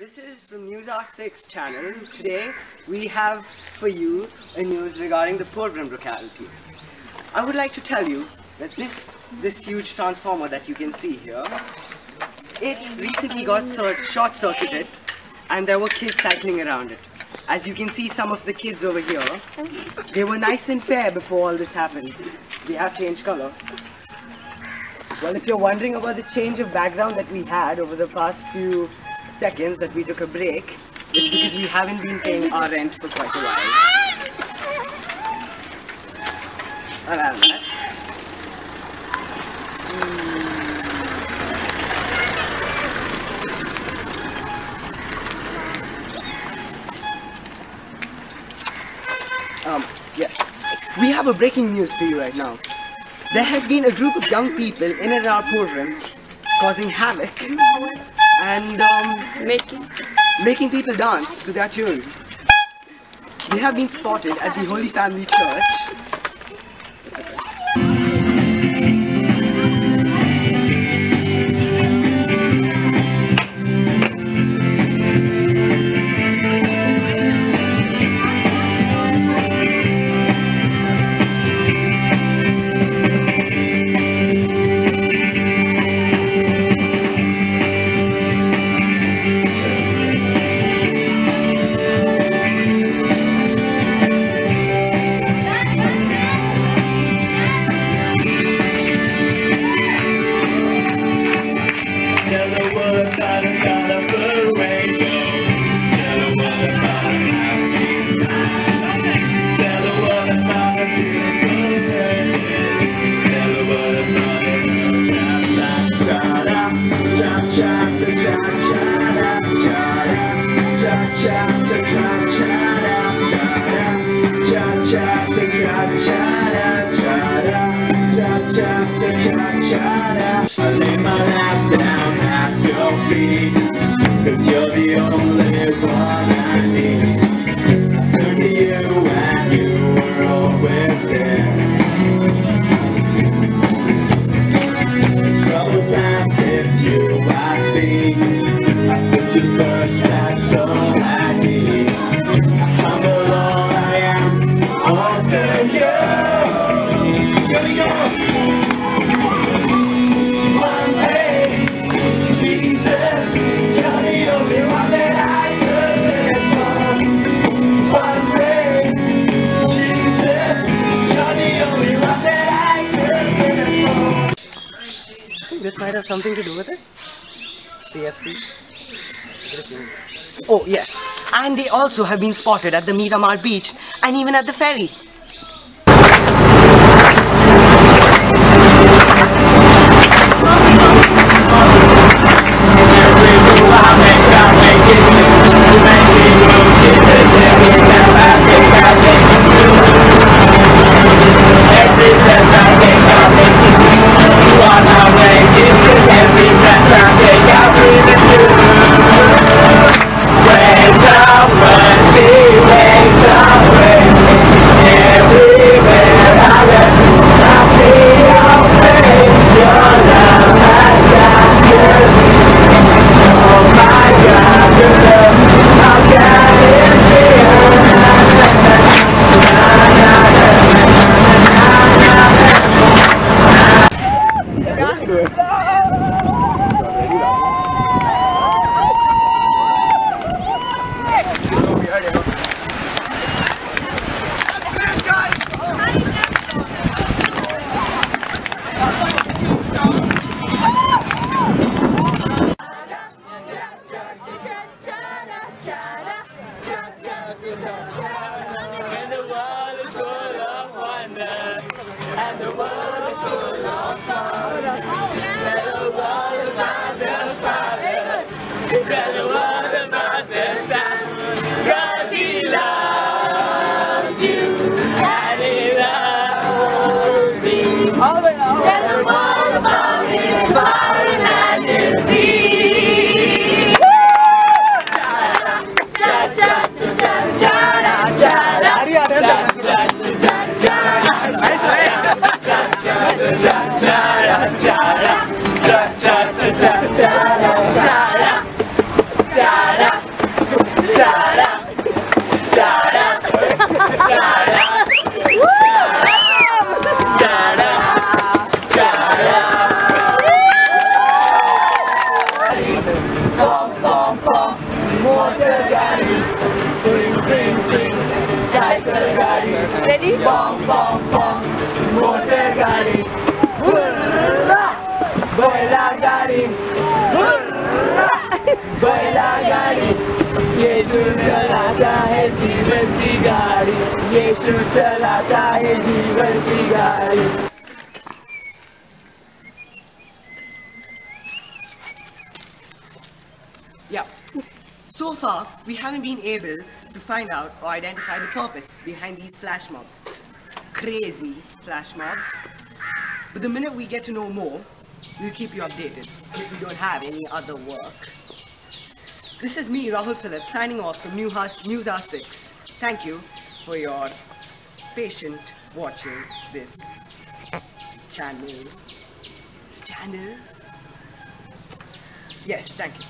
This is from News R6 channel. Today we have for you a news regarding the Porvorim locality. I would like to tell you that this this huge transformer that you can see here, it recently got short circuited and there were kids cycling around it. As you can see some of the kids over here, they were nice and fair before all this happened. They have changed color. Well, if you're wondering about the change of background that we had over the past few seconds that we took a break, it's because we haven't been paying our rent for quite a while. Than that, Um, yes. We have a breaking news for you right now. There has been a group of young people in and around Porvorim causing havoc and um, Making. making people dance to their tune. They have been spotted at the Holy Family Church. Have something to do with it. CFC. Oh yes, and they also have been spotted at the Miramar beach and even at the ferry. Ready? Bom, bom, bom, motor बैला गाड़ी यीशु चलाता है जीवन की गाड़ी यीशु चलाता है जीवन की गाड़ी Yeah. So far, we haven't been able to find out or identify the purpose behind these flash mobs. Crazy flash mobs. But the minute we get to know more, we'll keep you updated since we don't have any other work. This is me, Rahul Philip, signing off from New News Hour 6. Thank you for your patient watching this channel. This channel? Yes, thank you.